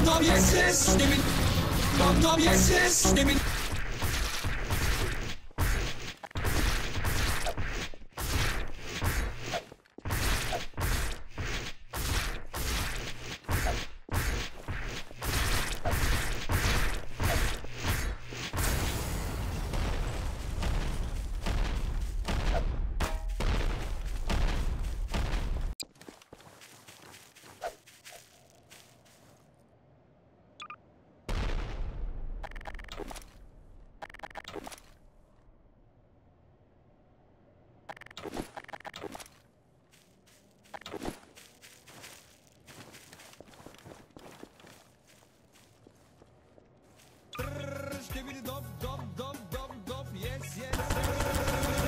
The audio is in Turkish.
Dom dom yes yes, me. Dom dom yes yes, give the dom dom dom dom dom yes yes.